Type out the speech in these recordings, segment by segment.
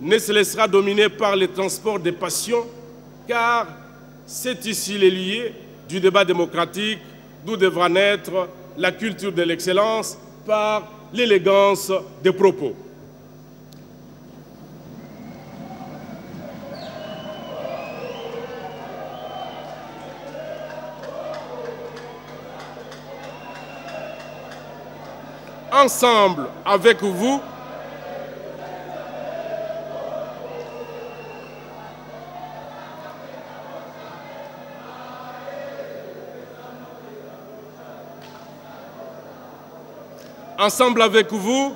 ne se laissera dominer par les transports des passions, car c'est ici les liés du débat démocratique d'où devra naître la culture de l'excellence par l'élégance des propos. Ensemble avec vous, Ensemble avec vous,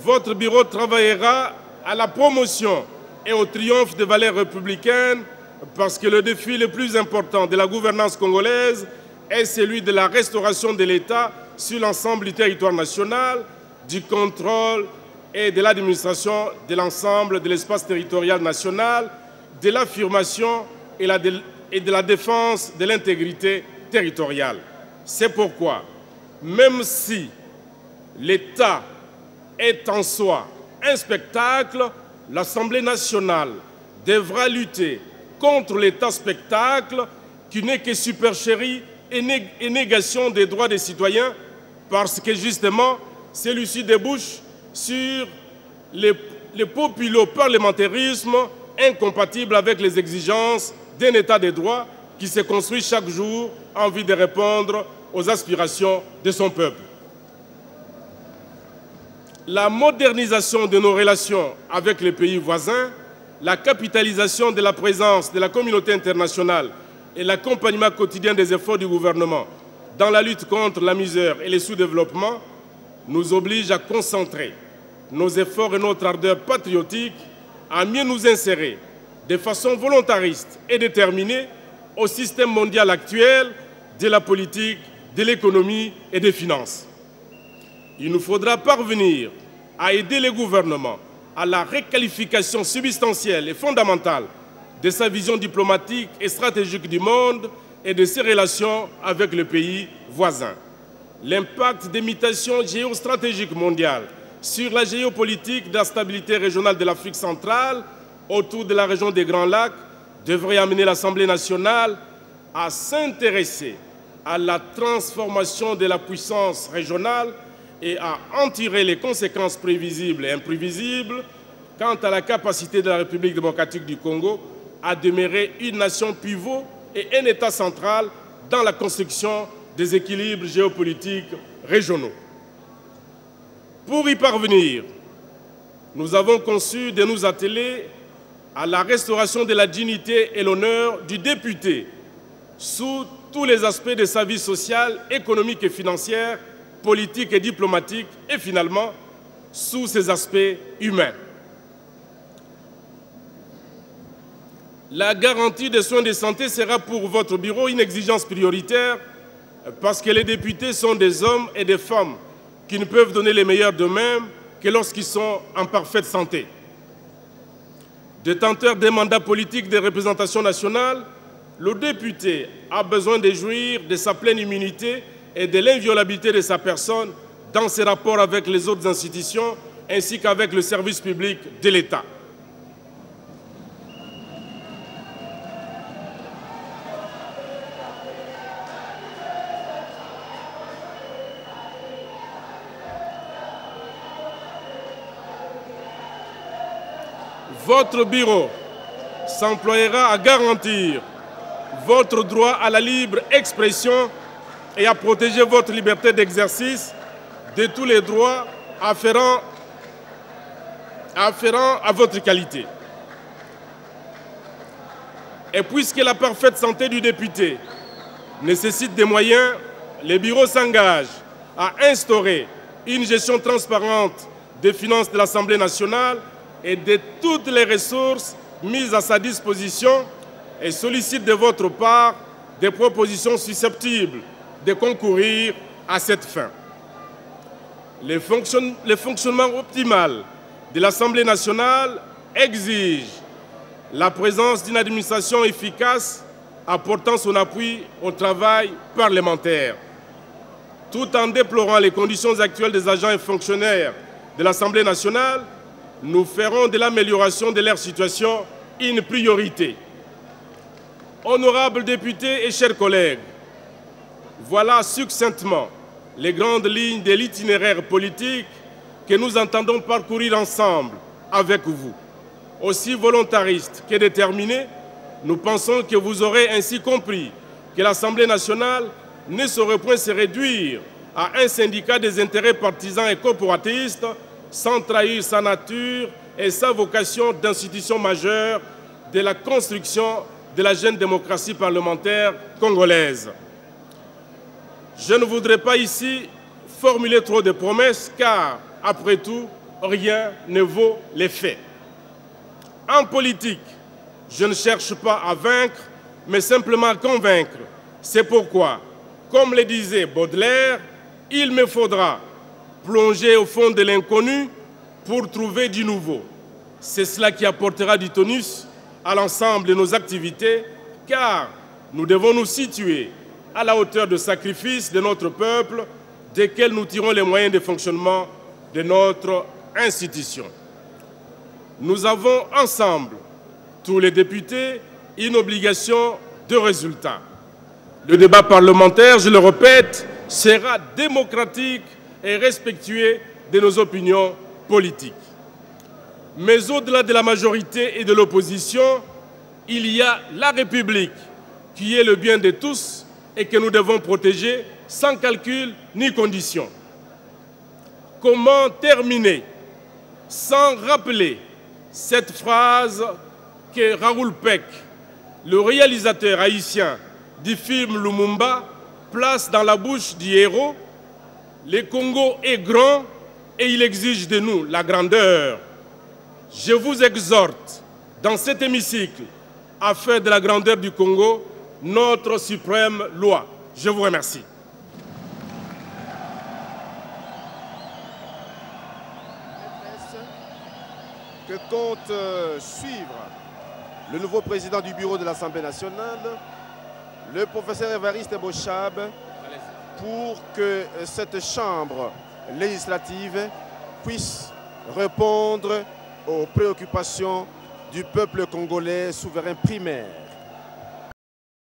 votre bureau travaillera à la promotion et au triomphe des valeurs républicaines parce que le défi le plus important de la gouvernance congolaise est celui de la restauration de l'État sur l'ensemble du territoire national, du contrôle et de l'administration de l'ensemble de l'espace territorial national, de l'affirmation et, de la défense de l'intégrité territoriale. C'est pourquoi, même si l'État est en soi un spectacle, l'Assemblée nationale devra lutter contre l'État spectacle qui n'est que supercherie et, négation des droits des citoyens parce que justement celui-ci débouche sur les, les parlementarisme incompatible avec les exigences d'un État de droit qui se construit chaque jour en vue de répondre aux aspirations de son peuple la modernisation de nos relations avec les pays voisins, la capitalisation de la présence de la communauté internationale et l'accompagnement quotidien des efforts du gouvernement dans la lutte contre la misère et le sous-développement nous obligent à concentrer nos efforts et notre ardeur patriotique à mieux nous insérer de façon volontariste et déterminée au système mondial actuel de la politique, de l'économie et des finances. Il nous faudra parvenir à aider le gouvernement à la réqualification substantielle et fondamentale de sa vision diplomatique et stratégique du monde et de ses relations avec les pays voisins. L'impact des mutations géostratégiques mondiales sur la géopolitique de la stabilité régionale de l'Afrique centrale autour de la région des Grands Lacs devrait amener l'Assemblée nationale à s'intéresser à la transformation de la puissance régionale et à en tirer les conséquences prévisibles et imprévisibles quant à la capacité de la République démocratique du Congo à demeurer une nation pivot et un État central dans la construction des équilibres géopolitiques régionaux. Pour y parvenir, nous avons conçu de nous atteler à la restauration de la dignité et l'honneur du député sous tous les aspects de sa vie sociale, économique et financière politique et diplomatique et finalement sous ses aspects humains. La garantie des soins de santé sera pour votre bureau une exigence prioritaire parce que les députés sont des hommes et des femmes qui ne peuvent donner les meilleurs d'eux-mêmes que lorsqu'ils sont en parfaite santé. Détenteur des mandats politiques de représentation nationale, le député a besoin de jouir de sa pleine immunité et de l'inviolabilité de sa personne dans ses rapports avec les autres institutions ainsi qu'avec le service public de l'État. Votre bureau s'employera à garantir votre droit à la libre expression et à protéger votre liberté d'exercice de tous les droits afférents, à votre qualité. Et puisque la parfaite santé du député nécessite des moyens, les bureaux s'engagent à instaurer une gestion transparente des finances de l'Assemblée nationale et de toutes les ressources mises à sa disposition et sollicite de votre part des propositions susceptibles de concourir à cette fin. Le, fonctionnement optimal de l'Assemblée nationale exige la présence d'une administration efficace apportant son appui au travail parlementaire. Tout en déplorant les conditions actuelles des agents et fonctionnaires de l'Assemblée nationale, nous ferons de l'amélioration de leur situation une priorité. Honorables députés et chers collègues, voilà succinctement les grandes lignes de l'itinéraire politique que nous entendons parcourir ensemble avec vous. Aussi volontariste que déterminé, nous pensons que vous aurez ainsi compris que l'Assemblée nationale ne saurait point se réduire à un syndicat des intérêts partisans et corporatistes sans trahir sa nature et sa vocation d'institution majeure de la construction de la jeune démocratie parlementaire congolaise. Je ne voudrais pas ici formuler trop de promesses car, après tout, rien ne vaut les faits. En politique, je ne cherche pas à vaincre, mais simplement à convaincre. C'est pourquoi, comme le disait Baudelaire, il me faudra plonger au fond de l'inconnu pour trouver du nouveau. C'est cela qui apportera du tonus à l'ensemble de nos activités, car nous devons nous situer à la hauteur de sacrifice de notre peuple, desquels nous tirons les moyens de fonctionnement de notre institution. Nous avons ensemble, tous les députés, une obligation de résultat. Le débat parlementaire, je le répète, sera démocratique et respectueux de nos opinions politiques. Mais au-delà de la majorité et de l'opposition, il y a la République, qui est le bien de tous et que nous devons protéger sans calcul ni condition. Comment terminer sans rappeler cette phrase que Raoul Peck, le réalisateur haïtien du film Lumumba, place dans la bouche du héros? Le Congo est grand et il exige de nous la grandeur. Je vous exhorte dans cet hémicycle à faire de la grandeur du Congo notre suprême loi. Je vous remercie. Que compte euh, suivre le nouveau président du bureau de l'Assemblée nationale, le professeur Évariste Bochab, pour que euh, cette chambre législative puisse répondre aux préoccupations du peuple congolais souverain primaire.